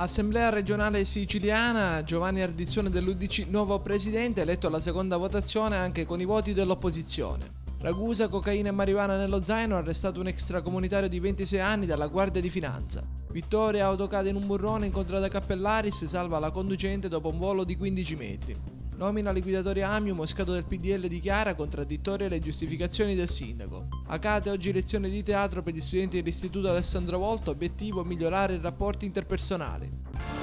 Assemblea regionale siciliana, Giovanni Ardizione dell'Udc, nuovo presidente, eletto alla seconda votazione anche con i voti dell'opposizione. Ragusa, cocaina e marijuana nello zaino, arrestato un extracomunitario di 26 anni dalla Guardia di Finanza. Vittoria, autocade in un burrone incontrata Cappellaris, salva la conducente dopo un volo di 15 metri. Nomina liquidatore Amiu, Moscato del PDL dichiara contraddittorie le giustificazioni del sindaco. Acate oggi lezione di teatro per gli studenti dell'Istituto Alessandro Volto, obiettivo migliorare i rapporti interpersonali.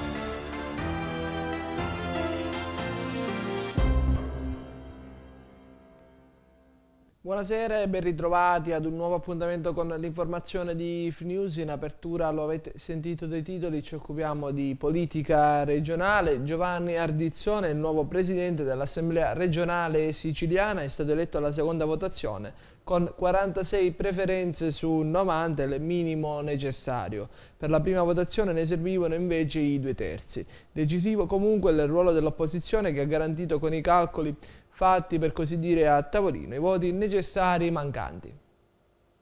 Buonasera e ben ritrovati ad un nuovo appuntamento con l'informazione di Free News. In apertura lo avete sentito dai titoli, ci occupiamo di politica regionale. Giovanni Ardizzone, il nuovo presidente dell'Assemblea regionale siciliana, è stato eletto alla seconda votazione con 46 preferenze su 90, il minimo necessario. Per la prima votazione ne servivano invece i due terzi. Decisivo comunque il ruolo dell'opposizione che ha garantito con i calcoli fatti per così dire a tavolino i voti necessari mancanti.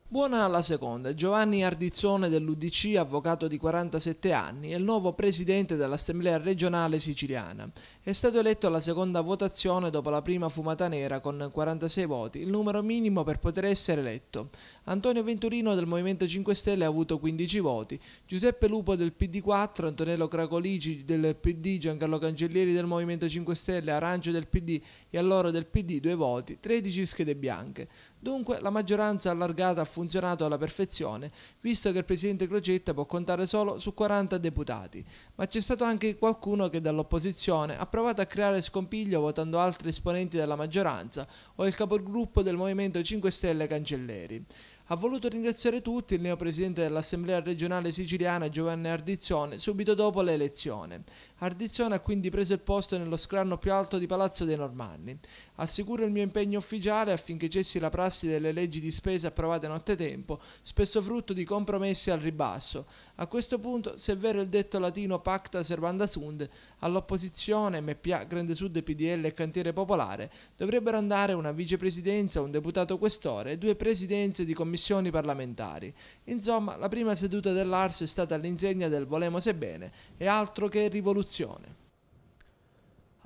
Buona la seconda. Giovanni Ardizzone dell'Udc, avvocato di 47 anni, è il nuovo presidente dell'Assemblea regionale siciliana. È stato eletto alla seconda votazione dopo la prima fumata nera con 46 voti, il numero minimo per poter essere eletto. Antonio Venturino del Movimento 5 Stelle ha avuto 15 voti, Giuseppe Lupo del PD4, Antonello Cracolici del PD, Giancarlo Cancellieri del Movimento 5 Stelle, Arancio del PD e Alloro del PD 2 voti, 13 schede bianche. Dunque la maggioranza allargata ha funzionato alla perfezione, visto che il presidente Crocetta può contare solo su 40 deputati. Ma c'è stato anche qualcuno che dall'opposizione ha provato a creare scompiglio votando altri esponenti della maggioranza o il capogruppo del Movimento 5 Stelle Cancelleri. Ha voluto ringraziare tutti il neopresidente dell'Assemblea regionale siciliana Giovanni Ardizione subito dopo l'elezione. Ardizione ha quindi preso il posto nello scranno più alto di Palazzo dei Normanni. Assicuro il mio impegno ufficiale affinché cessi la prassi delle leggi di spesa approvate nottetempo, spesso frutto di compromessi al ribasso. A questo punto, se è vero il detto latino pacta servanda sunt, all'opposizione MPA, Grande Sud, PDL e Cantiere Popolare dovrebbero andare una vicepresidenza, un deputato questore e due presidenze di commissioni parlamentari. Insomma, la prima seduta dell'Ars è stata all'insegna del volemo se bene e altro che rivoluzione.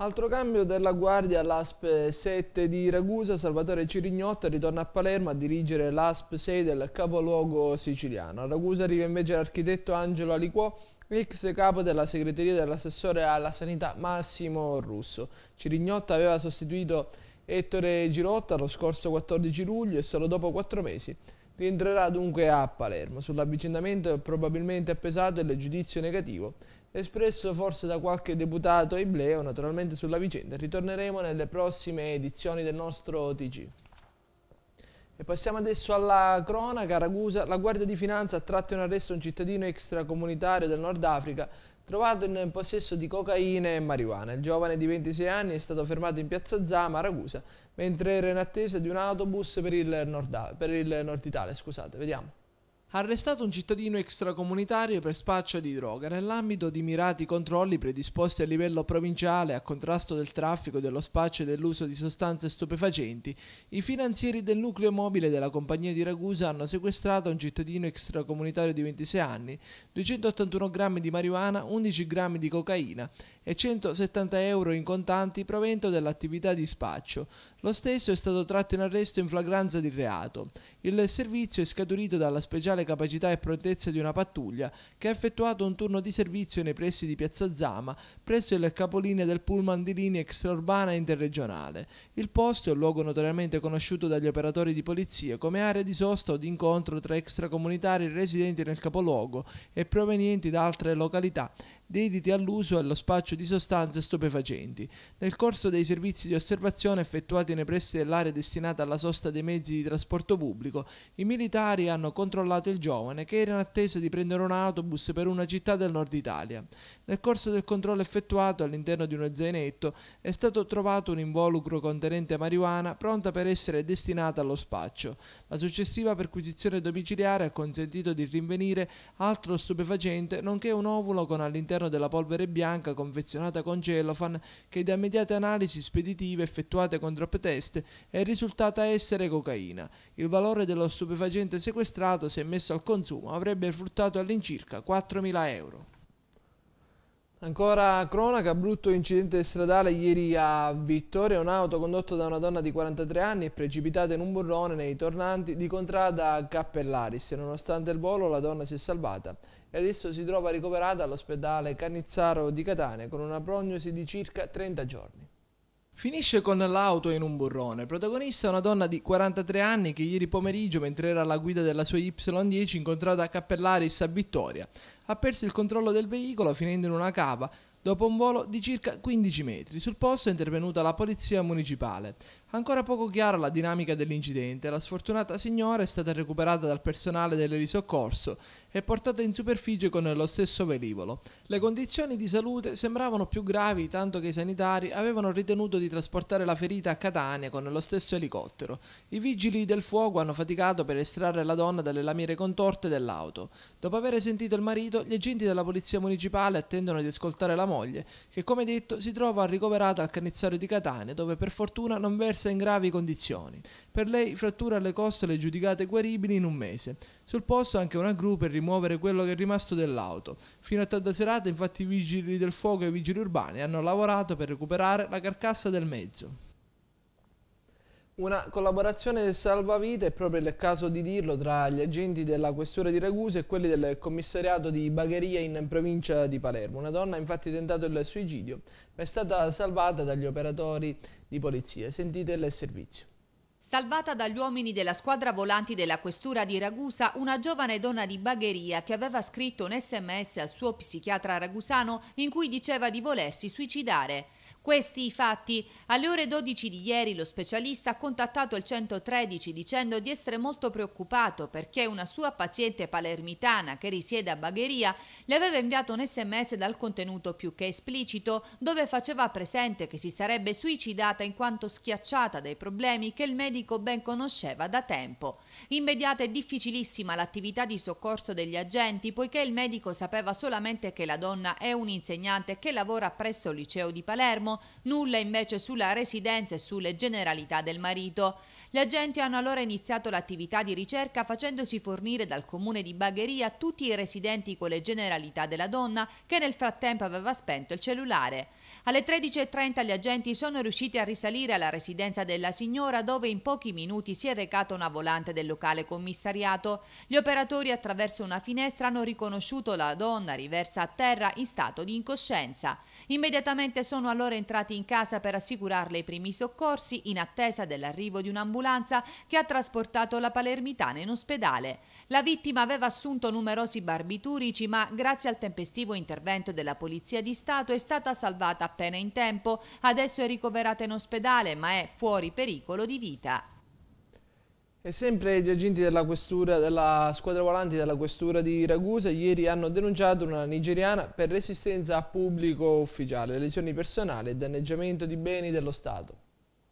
Altro cambio della guardia all'ASP 7 di Ragusa, Salvatore Cirignotta ritorna a Palermo a dirigere l'ASP 6 del capoluogo siciliano. A Ragusa arriva invece l'architetto Angelo Aliquò, ex capo della segreteria dell'assessore alla sanità Massimo Russo. Cirignotta aveva sostituito Ettore Girotta lo scorso 14 luglio e solo dopo quattro mesi rientrerà dunque a Palermo. Sull'avvicendamento probabilmente è pesato il giudizio negativo espresso forse da qualche deputato ibleo naturalmente sulla vicenda. Ritorneremo nelle prossime edizioni del nostro TG. E passiamo adesso alla cronaca. Ragusa, la Guardia di Finanza ha tratto in arresto un cittadino extracomunitario del Nord Africa trovato in possesso di cocaina e marijuana. Il giovane di 26 anni è stato fermato in piazza Zama, Ragusa, mentre era in attesa di un autobus per il Nord, per il nord Italia. Scusate, vediamo arrestato un cittadino extracomunitario per spaccio di droga nell'ambito di mirati controlli predisposti a livello provinciale a contrasto del traffico, dello spaccio e dell'uso di sostanze stupefacenti. I finanzieri del nucleo mobile della compagnia di Ragusa hanno sequestrato un cittadino extracomunitario di 26 anni, 281 grammi di marijuana, 11 grammi di cocaina e 170 euro in contanti provento dell'attività di spaccio. Lo stesso è stato tratto in arresto in flagranza di reato. Il servizio è scaturito dalla speciale capacità e prontezza di una pattuglia che ha effettuato un turno di servizio nei pressi di Piazza Zama, presso il capolinea del pullman di linea extraurbana interregionale. Il posto è un luogo notoriamente conosciuto dagli operatori di polizia come area di sosta o di incontro tra extracomunitari residenti nel capoluogo e provenienti da altre località dediti all'uso e allo spaccio di sostanze stupefacenti. Nel corso dei servizi di osservazione effettuati nei pressi dell'area destinata alla sosta dei mezzi di trasporto pubblico, i militari hanno controllato il giovane che era in attesa di prendere un autobus per una città del nord Italia. Nel corso del controllo effettuato all'interno di uno zainetto è stato trovato un involucro contenente marijuana pronta per essere destinata allo spaccio. La successiva perquisizione domiciliare ha consentito di rinvenire altro stupefacente nonché un ovulo con all'interno all'interno della polvere bianca confezionata con cellophane che da immediate analisi speditive effettuate con drop test è risultata essere cocaina. Il valore dello stupefacente sequestrato, se messo al consumo, avrebbe fruttato all'incirca 4.000 euro. Ancora cronaca, brutto incidente stradale ieri a Vittoria, un'auto condotta da una donna di 43 anni è precipitata in un burrone nei tornanti di contrada Cappellaris. Nonostante il volo la donna si è salvata e adesso si trova ricoverata all'ospedale Canizzaro di Catania con una prognosi di circa 30 giorni. Finisce con l'auto in un burrone. Protagonista è una donna di 43 anni che ieri pomeriggio, mentre era alla guida della sua Y10, incontrata a Cappellaris a Vittoria, ha perso il controllo del veicolo finendo in una cava dopo un volo di circa 15 metri. Sul posto è intervenuta la polizia municipale. Ancora poco chiara la dinamica dell'incidente, la sfortunata signora è stata recuperata dal personale del risoccorso e portata in superficie con lo stesso velivolo. Le condizioni di salute sembravano più gravi, tanto che i sanitari avevano ritenuto di trasportare la ferita a Catania con lo stesso elicottero. I vigili del fuoco hanno faticato per estrarre la donna dalle lamiere contorte dell'auto. Dopo aver sentito il marito, gli agenti della polizia municipale attendono di ascoltare la moglie, che come detto si trova ricoverata al canizzario di Catania, dove per fortuna non versa versa in gravi condizioni. Per lei frattura alle costole giudicate guaribili in un mese. Sul posto anche una gru per rimuovere quello che è rimasto dell'auto. Fino a tarda serata infatti i vigili del fuoco e i vigili urbani hanno lavorato per recuperare la carcassa del mezzo. Una collaborazione salvavita è proprio il caso di dirlo tra gli agenti della questura di Ragusa e quelli del commissariato di Bagheria in provincia di Palermo. Una donna ha infatti tentato il suicidio, ma è stata salvata dagli operatori di polizia. Sentite il servizio. Salvata dagli uomini della squadra volanti della questura di Ragusa, una giovane donna di Bagheria che aveva scritto un sms al suo psichiatra ragusano in cui diceva di volersi suicidare. Questi i fatti. Alle ore 12 di ieri lo specialista ha contattato il 113 dicendo di essere molto preoccupato perché una sua paziente palermitana che risiede a Bagheria le aveva inviato un sms dal contenuto più che esplicito dove faceva presente che si sarebbe suicidata in quanto schiacciata dai problemi che il medico ben conosceva da tempo. Immediata e difficilissima l'attività di soccorso degli agenti poiché il medico sapeva solamente che la donna è un'insegnante che lavora presso il liceo di Palermo nulla invece sulla residenza e sulle generalità del marito. Gli agenti hanno allora iniziato l'attività di ricerca facendosi fornire dal comune di Bagheria tutti i residenti con le generalità della donna che nel frattempo aveva spento il cellulare. Alle 13.30 gli agenti sono riusciti a risalire alla residenza della signora dove in pochi minuti si è recata una volante del locale commissariato. Gli operatori attraverso una finestra hanno riconosciuto la donna riversa a terra in stato di incoscienza. Immediatamente sono allora entrati in casa per assicurarle i primi soccorsi in attesa dell'arrivo di un'ambulanza che ha trasportato la palermitana in ospedale. La vittima aveva assunto numerosi barbiturici, ma grazie al tempestivo intervento della Polizia di Stato è stata salvata appena in tempo. Adesso è ricoverata in ospedale, ma è fuori pericolo di vita. E sempre gli agenti della, questura, della squadra volanti della questura di Ragusa ieri hanno denunciato una nigeriana per resistenza a pubblico ufficiale, lesioni personali e danneggiamento di beni dello Stato.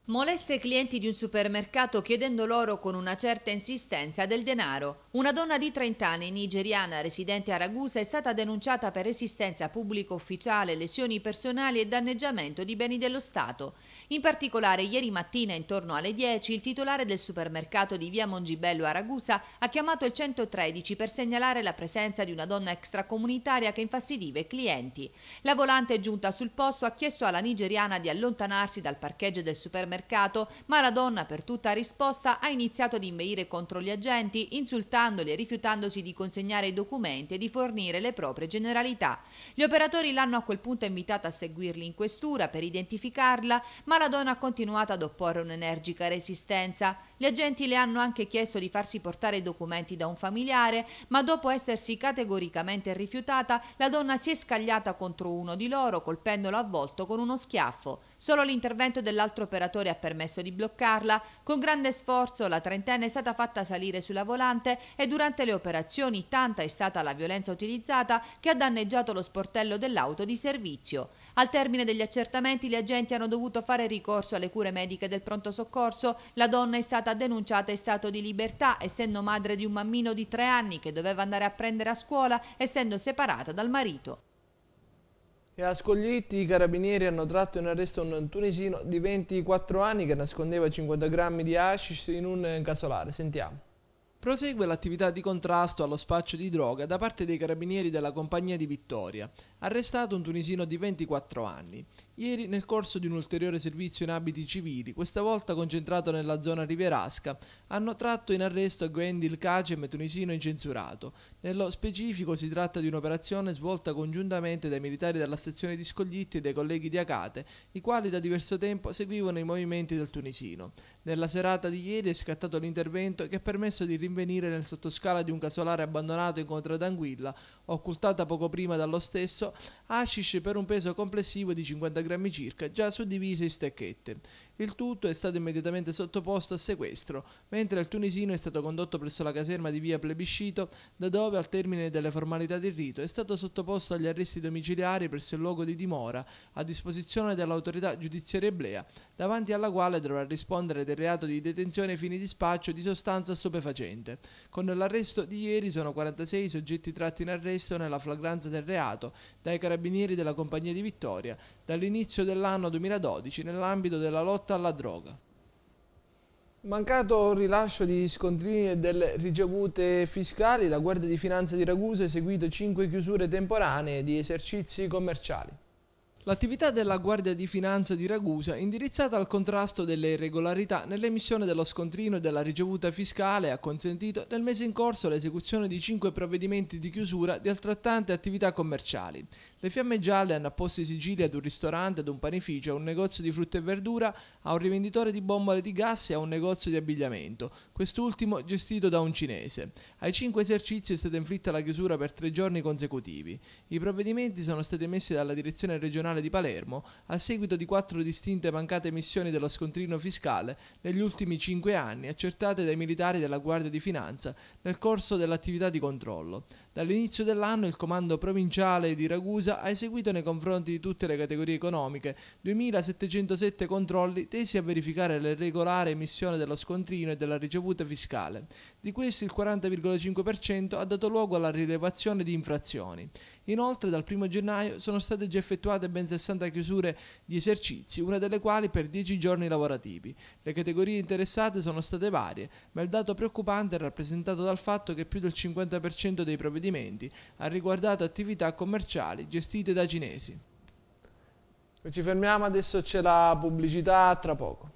Moleste clienti di un supermercato chiedendo loro con una certa insistenza del denaro. Una donna di 30 anni, nigeriana, residente a Ragusa, è stata denunciata per resistenza pubblico ufficiale, lesioni personali e danneggiamento di beni dello Stato. In particolare, ieri mattina, intorno alle 10, il titolare del supermercato di via Mongibello a Ragusa ha chiamato il 113 per segnalare la presenza di una donna extracomunitaria che infastidiva i clienti. La volante giunta sul posto ha chiesto alla nigeriana di allontanarsi dal parcheggio del supermercato la donna per tutta risposta ha iniziato ad inveire contro gli agenti, insultandoli e rifiutandosi di consegnare i documenti e di fornire le proprie generalità. Gli operatori l'hanno a quel punto invitata a seguirli in questura per identificarla, ma la donna ha continuato ad opporre un'energica resistenza. Gli agenti le hanno anche chiesto di farsi portare i documenti da un familiare, ma dopo essersi categoricamente rifiutata, la donna si è scagliata contro uno di loro, colpendolo a volto con uno schiaffo. Solo l'intervento dell'altro operatore ha permesso di bloccarla. Con grande sforzo la trentenne è stata fatta salire sulla volante e durante le operazioni tanta è stata la violenza utilizzata che ha danneggiato lo sportello dell'auto di servizio. Al termine degli accertamenti gli agenti hanno dovuto fare ricorso alle cure mediche del pronto soccorso. La donna è stata denunciata in stato di libertà, essendo madre di un bambino di tre anni che doveva andare a prendere a scuola, essendo separata dal marito. E a Scoglietti i carabinieri hanno tratto in arresto un tunisino di 24 anni che nascondeva 50 grammi di hashish in un casolare. Sentiamo. Prosegue l'attività di contrasto allo spaccio di droga da parte dei carabinieri della compagnia di Vittoria. Arrestato un tunisino di 24 anni. Ieri, nel corso di un ulteriore servizio in abiti civili, questa volta concentrato nella zona rivierasca, hanno tratto in arresto Gwendil Kacem, tunisino incensurato. Nello specifico si tratta di un'operazione svolta congiuntamente dai militari della sezione di Scoglitti e dai colleghi di Acate, i quali da diverso tempo seguivano i movimenti del tunisino. Nella serata di ieri è scattato l'intervento che ha permesso di rinvenire nel sottoscala di un casolare abbandonato in contra d'Anguilla, occultata poco prima dallo stesso, hashish per un peso complessivo di 50 grammi circa, già suddivise in stecchette. Il tutto è stato immediatamente sottoposto a sequestro, mentre il tunisino è stato condotto presso la caserma di via Plebiscito, da dove al termine delle formalità di rito è stato sottoposto agli arresti domiciliari presso il luogo di dimora, a disposizione dell'autorità giudiziaria eblea, davanti alla quale dovrà rispondere del reato di detenzione ai fini di spaccio di sostanza stupefacente. Con l'arresto di ieri sono 46 i soggetti tratti in arresto nella flagranza del reato dai carabinieri della Compagnia di Vittoria dall'inizio dell'anno 2012 nell'ambito della lotta lotta alla droga. Mancato rilascio di scontrini e delle ricevute fiscali, la Guardia di Finanza di Ragusa ha eseguito 5 chiusure temporanee di esercizi commerciali. L'attività della Guardia di Finanza di Ragusa, indirizzata al contrasto delle irregolarità nell'emissione dello scontrino e della ricevuta fiscale, ha consentito nel mese in corso l'esecuzione di cinque provvedimenti di chiusura di altrettante attività commerciali. Le fiamme gialle hanno apposto i sigilli ad un ristorante, ad un panificio, a un negozio di frutta e verdura, a un rivenditore di bombole di gas e a un negozio di abbigliamento, quest'ultimo gestito da un cinese. Ai cinque esercizi è stata inflitta la chiusura per tre giorni consecutivi. I provvedimenti sono stati emessi dalla direzione regionale Tribunale di Palermo a seguito di quattro distinte mancate emissioni dello scontrino fiscale negli ultimi cinque anni accertate dai militari della Guardia di Finanza nel corso dell'attività di controllo. Dall'inizio dell'anno il Comando Provinciale di Ragusa ha eseguito nei confronti di tutte le categorie economiche 2.707 controlli tesi a verificare la regolare emissione dello scontrino e della ricevuta fiscale. Di questi il 40,5% ha dato luogo alla rilevazione di infrazioni. Inoltre dal 1 gennaio sono state già effettuate ben 60 chiusure di esercizi, una delle quali per 10 giorni lavorativi. Le categorie interessate sono state varie, ma il dato preoccupante è rappresentato dal fatto che più del 50% dei provvedimenti provvedimenti ha riguardato attività commerciali gestite da cinesi. Ci fermiamo, adesso c'è la pubblicità, tra poco.